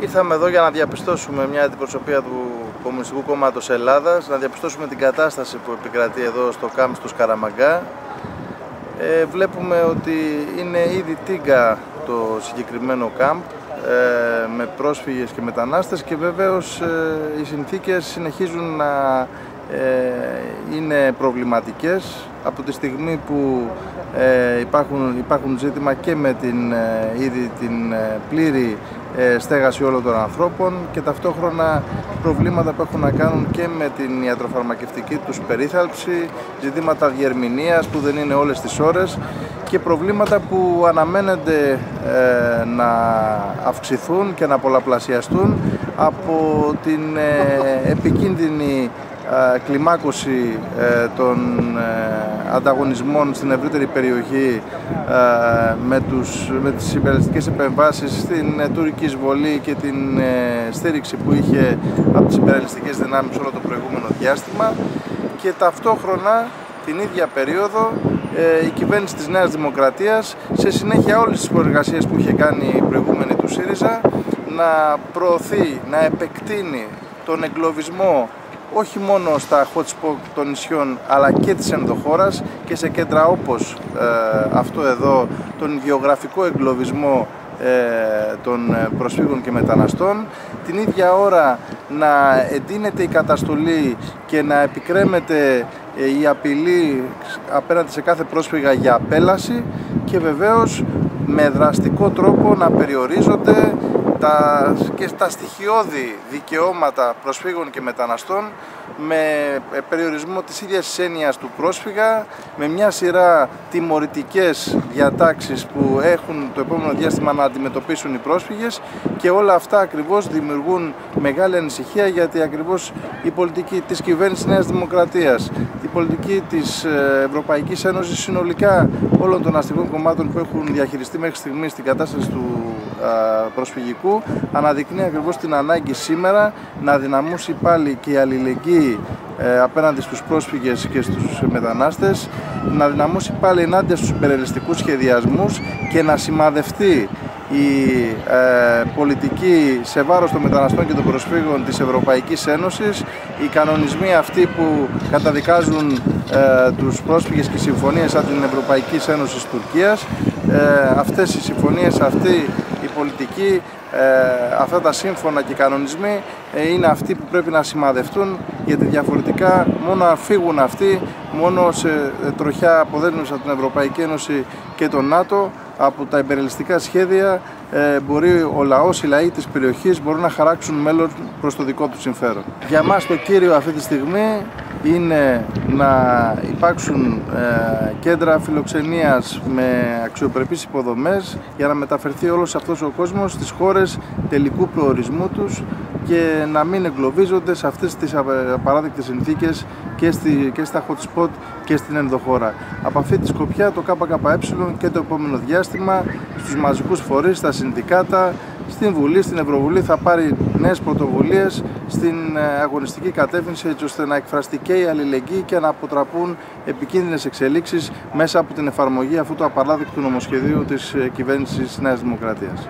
Ήρθαμε εδώ για να διαπιστώσουμε μια αντιπροσωπεία του Κομμουνιστικού Κόμματος Ελλάδας, να διαπιστώσουμε την κατάσταση που επικρατεί εδώ στο κάμπ του Σκαραμαγκά. Ε, βλέπουμε ότι είναι ήδη τίγκα το συγκεκριμένο κάμπ ε, με πρόσφυγες και μετανάστες και βεβαίως ε, οι συνθήκες συνεχίζουν να ε, είναι προβληματικές από τη στιγμή που ε, υπάρχουν, υπάρχουν ζήτημα και με την, ε, ήδη την πλήρη στέγαση όλων των ανθρώπων και ταυτόχρονα προβλήματα που έχουν να κάνουν και με την ιατροφαρμακευτική τους περίθαλψη, ζητήματα διερμηνίας που δεν είναι όλες τις ώρες και προβλήματα που αναμένεται να αυξηθούν και να πολλαπλασιαστούν από την επικίνδυνη κλιμάκωση ε, των ε, ανταγωνισμών στην ευρύτερη περιοχή με, τους, με τις υπεραλιστικές επεμβάσεις στην ε, τουρκική εισβολή και την στήριξη που είχε από τις υπεραλιστικές δυνάμεις όλο το προηγούμενο διάστημα. Και ταυτόχρονα την ίδια περίοδο η κυβέρνηση της Νέας Δημοκρατίας σε συνέχεια όλες τις προεργασίες που είχε κάνει η προηγούμενη του ΣΥΡΙΖΑ να προωθεί, να επεκτείνει τον εγκλωβισμό όχι μόνο στα hot spot των νησιών αλλά και της ενδοχώρας και σε κέντρα όπως ε, αυτό εδώ τον γεωγραφικό εγκλωβισμό ε, των προσφύγων και μεταναστών την ίδια ώρα να εντείνεται η καταστολή και να επικρέμεται ε, η απειλή απέναντι σε κάθε πρόσφυγα για απέλαση και βεβαίως με δραστικό τρόπο να περιορίζονται τα, και στα στοιχειώδη δικαιώματα προσφύγων και μεταναστών με ε, περιορισμό της ίδιας έννοιας του πρόσφυγα, με μια σειρά τιμωρητικές διατάξεις που έχουν το επόμενο διάστημα να αντιμετωπίσουν οι πρόσφυγες και όλα αυτά ακριβώς δημιουργούν μεγάλη ανησυχία γιατί ακριβώς η πολιτική της κυβέρνησης Νέας Δημοκρατίας, η πολιτική της ε, Ευρωπαϊκής Ένωσης συνολικά όλων των αστικών κομμάτων που έχουν διαχειριστεί μέχρι στιγμής την κατάσταση του προσφυγικού αναδεικνύει ακριβώς την ανάγκη σήμερα να δυναμώσει πάλι και η αλληλεγγύη ε, απέναντι στους πρόσφυγες και στους μετανάστες να δυναμώσει πάλι ενάντια στους υπερελιστικούς σχεδιασμούς και να σημαδευτεί η ε, πολιτική σε βάρος των μεταναστών και των προσφύγων της Ευρωπαϊκής Ένωσης, οι κανονισμοί αυτοί που καταδικάζουν ε, τους πρόσφυγες και συμφωνίες από την Ευρωπαϊκής Ένωσης Τουρκίας, ε, αυτές οι συμφωνίες, αυτή η πολιτική, ε, αυτά τα σύμφωνα και οι κανονισμοί ε, είναι αυτοί που πρέπει να σημαδευτούν γιατί διαφορετικά μόνο αν φύγουν αυτοί, μόνο σε τροχιά αποδέσμευση από την Ευρωπαϊκή Ένωση και τον ΝΑΤΟ από τα υπερελιστικά σχέδια ε, μπορεί ο λαός, οι λαοί της περιοχής μπορούν να χαράξουν μέλλον προς το δικό τους συμφέρον. Για μας το κύριο αυτή τη στιγμή είναι να υπάρξουν ε, κέντρα φιλοξενίας με αξιοπρεπείς υποδομές για να μεταφερθεί όλος αυτός ο κόσμος στις χώρες τελικού προορισμού τους και να μην εγκλωβίζονται σε αυτές τις απαράδεκτες συνθήκες και, στη, και στα hot spot και στην ενδοχώρα. Από αυτή τη σκοπιά το ΚΚΕ και το επόμενο διάστημα στους μαζικούς φορείς, στα συνδικάτα, στην Βουλή, στην Ευρωβουλή θα πάρει νέες πρωτοβουλίες στην ε, αγωνιστική κατεύθυνση έτσι ώστε να εκφραστεί και η αλληλεγγύη και να αποτραπούν επικίνδυνες εξελίξεις μέσα από την εφαρμογή αυτού του απαράδεκτου νομοσχεδίου της ε, κυβέρνησης Νέας Δημοκρατίας.